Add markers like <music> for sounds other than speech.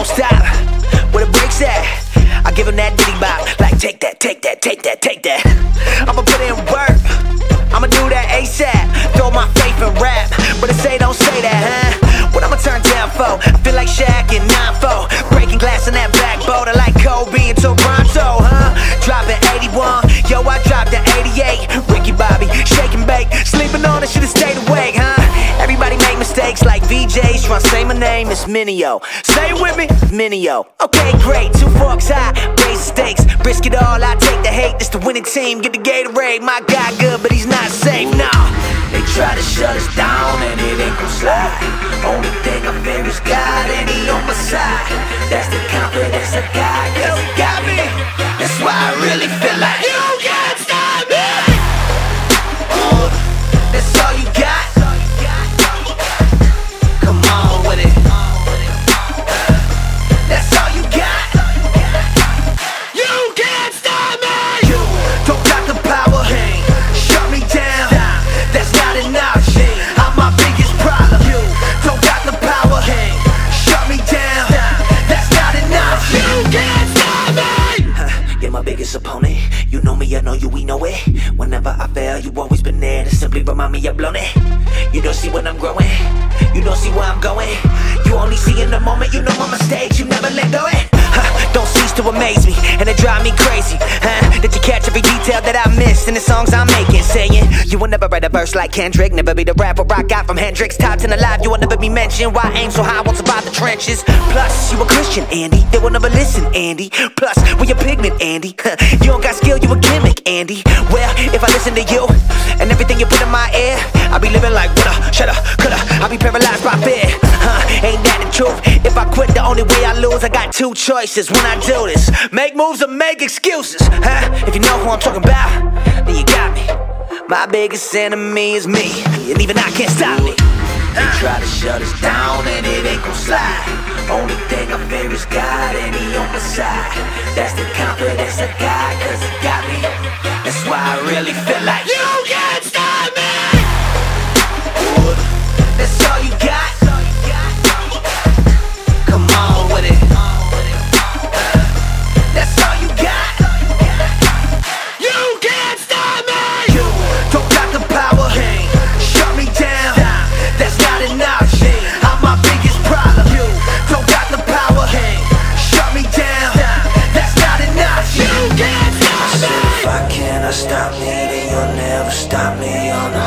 won't stop. Where the brakes at? I give him that diddy bop. Like, take that, take that, take that, take that. I'ma put in work. I'ma do that ASAP. Throw my faith in rap. But they say don't say that, huh? What I'ma turn down for? I feel like Shaq in 9-4. Breaking glass in that black boat. I like Kobe and Toronto, like VJs. Tryna say my name, it's Mineo. Say it with me, Mineo. Okay, great. Two forks high, raise the stakes. Risk it all, I take the hate. This the winning team. Get the Gatorade. My guy good, but he's not safe, nah. They try to shut us down and it ain't gon' slide. Only thing I fear is God and he on my side. That's the confidence I got, cause he got biggest opponent. You know me, I know you, we know it. Whenever I fail, you always been there to simply remind me I've blown it. You don't see when I'm growing. You don't see where I'm going. You only see in the moment. You know my mistakes. You never let go it. Huh, Don't cease to amaze me, and it drive me crazy. Huh? Did you catch every detail that I missed in the songs I'm like Kendrick, never be the rapper I got from Hendrix. Top 10 alive, you will never be mentioned. Why aim so high? Won't survive the trenches. Plus, you a Christian, Andy. They will never listen, Andy. Plus, we a pigment, Andy. <laughs> You don't got skill, you a gimmick, Andy. Well, if I listen to you and everything you put in my ear, I'll be living like woulda, shoulda, coulda. I'll be paralyzed by fear. Huh, ain't that the truth? If I quit, the only way I lose, I got two choices when I do this: make moves or make excuses. Huh? If you know who I'm talking about, my biggest enemy is me, and even I can't stop me. They try to shut us down and it ain't gon' slide. Only thing I fear is God and He on my side. That's the confidence I got, cause it got me. That's why I really feel like. stop me on the